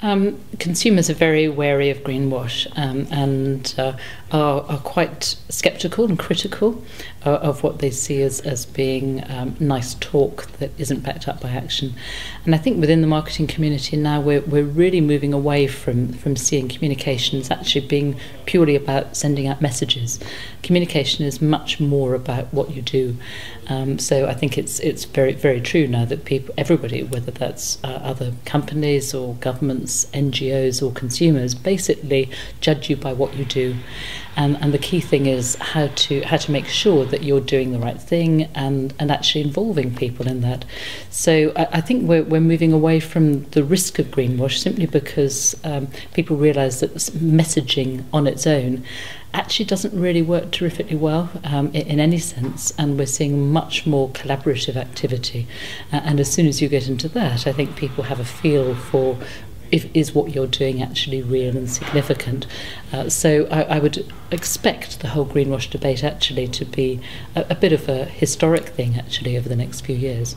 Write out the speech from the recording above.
Um, consumers are very wary of greenwash um, and uh, are, are, quite sceptical and critical uh, of what they see as, as being um, nice talk that isn't backed up by action. And I think within the marketing community now we're, we're really moving away from, from seeing communication as actually being purely about sending out messages. Communication is much more about what you do. Um, so I think it's it's very very true now that people everybody whether that's uh, other companies or governments NGOs, or consumers basically judge you by what you do. And, and the key thing is how to how to make sure that you're doing the right thing and, and actually involving people in that. So I, I think we're, we're moving away from the risk of greenwash simply because um, people realise that messaging on its own actually doesn't really work terrifically well um, in, in, any sense, and we're seeing much more collaborative activity. Uh, and as soon as you get into that, I think people have a feel for if, is what you're doing actually real and significant? Uh, so I, I would expect the whole greenwash debate actually to be a, a bit of a historic thing actually over the next few years.